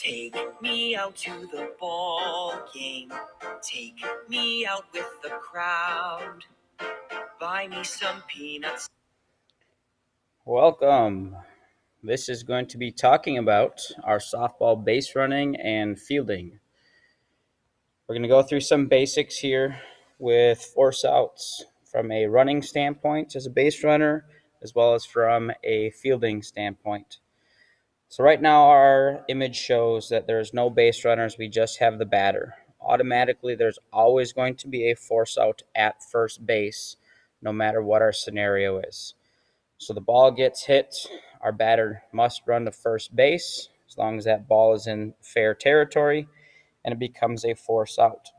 Take me out to the ball game. Take me out with the crowd. Buy me some peanuts. Welcome. This is going to be talking about our softball base running and fielding. We're going to go through some basics here with force outs from a running standpoint as a base runner, as well as from a fielding standpoint. So right now our image shows that there's no base runners, we just have the batter. Automatically there's always going to be a force out at first base, no matter what our scenario is. So the ball gets hit, our batter must run to first base as long as that ball is in fair territory and it becomes a force out.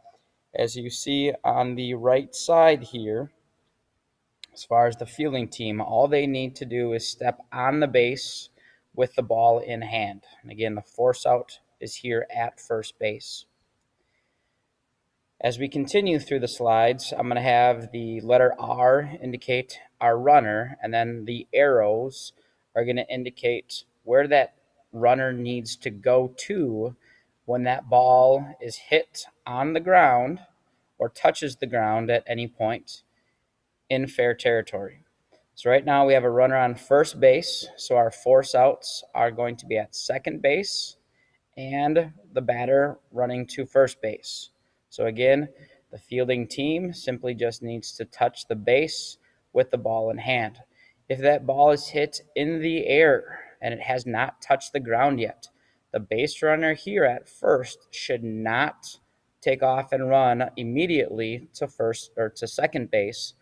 As you see on the right side here, as far as the fielding team, all they need to do is step on the base with the ball in hand. And again, the force out is here at first base. As we continue through the slides, I'm going to have the letter R indicate our runner, and then the arrows are going to indicate where that runner needs to go to when that ball is hit on the ground or touches the ground at any point in fair territory. So right now we have a runner on first base. So our force outs are going to be at second base and the batter running to first base. So again, the fielding team simply just needs to touch the base with the ball in hand. If that ball is hit in the air and it has not touched the ground yet, the base runner here at first should not take off and run immediately to first or to second base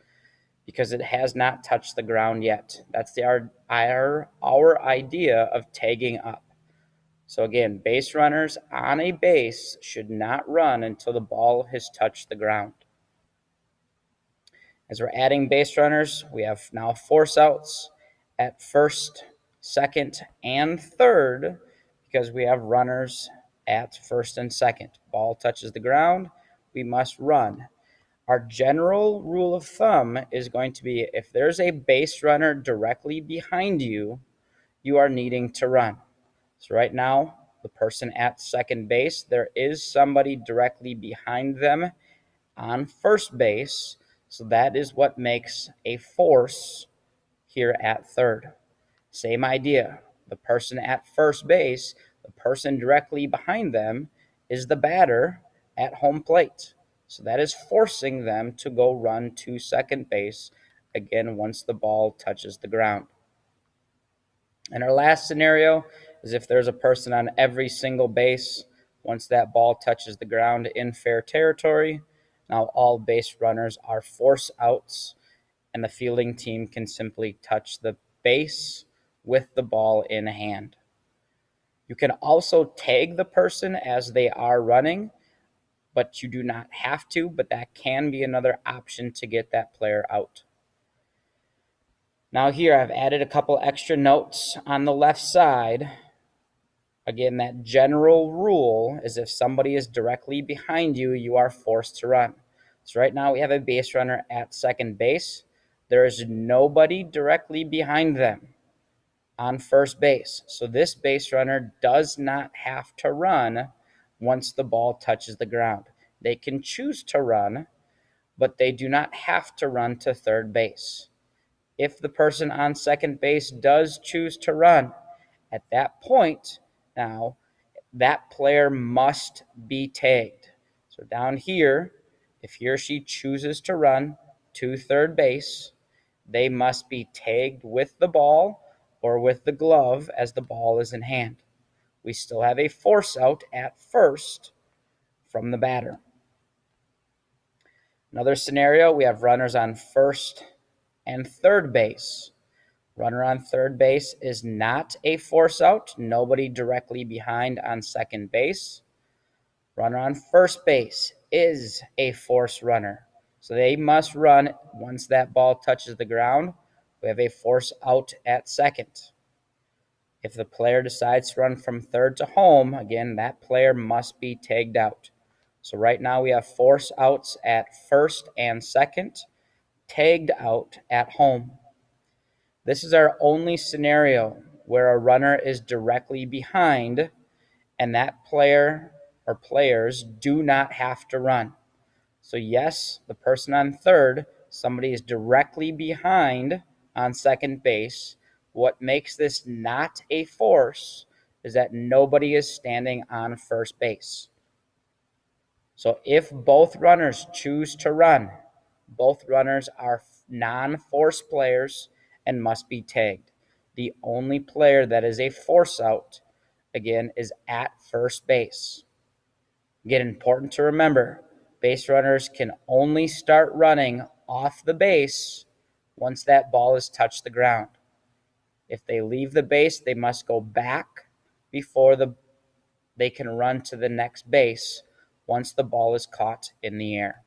because it has not touched the ground yet. That's the, our, our, our idea of tagging up. So again, base runners on a base should not run until the ball has touched the ground. As we're adding base runners, we have now force outs at first, second, and third because we have runners at first and second. Ball touches the ground, we must run. Our general rule of thumb is going to be if there's a base runner directly behind you, you are needing to run. So right now, the person at second base, there is somebody directly behind them on first base. So that is what makes a force here at third. Same idea. The person at first base, the person directly behind them is the batter at home plate. So that is forcing them to go run to second base again once the ball touches the ground. And our last scenario is if there's a person on every single base once that ball touches the ground in fair territory. Now all base runners are force outs, and the fielding team can simply touch the base with the ball in hand. You can also tag the person as they are running but you do not have to, but that can be another option to get that player out. Now here I've added a couple extra notes on the left side. Again, that general rule is if somebody is directly behind you, you are forced to run. So right now we have a base runner at second base. There is nobody directly behind them on first base. So this base runner does not have to run once the ball touches the ground. They can choose to run, but they do not have to run to third base. If the person on second base does choose to run, at that point, now that player must be tagged. So down here, if he or she chooses to run to third base, they must be tagged with the ball or with the glove as the ball is in hand we still have a force out at first from the batter. Another scenario, we have runners on first and third base. Runner on third base is not a force out, nobody directly behind on second base. Runner on first base is a force runner. So they must run once that ball touches the ground. We have a force out at second. If the player decides to run from third to home, again, that player must be tagged out. So right now we have force outs at first and second, tagged out at home. This is our only scenario where a runner is directly behind and that player or players do not have to run. So, yes, the person on third, somebody is directly behind on second base. What makes this not a force is that nobody is standing on first base. So, if both runners choose to run, both runners are non force players and must be tagged. The only player that is a force out, again, is at first base. Again, important to remember base runners can only start running off the base once that ball has touched the ground. If they leave the base, they must go back before the they can run to the next base once the ball is caught in the air.